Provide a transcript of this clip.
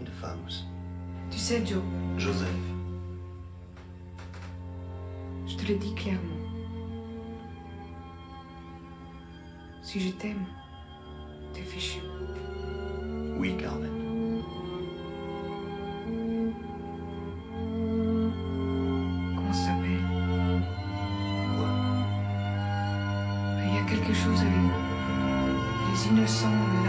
une femme aussi. Tu sais, Joe. Joseph. Je te le dis clairement. Si je t'aime, t'es fichu. Oui, Carmen. Comment ça s'appelle? Quoi? Il y a quelque chose avec les innocents.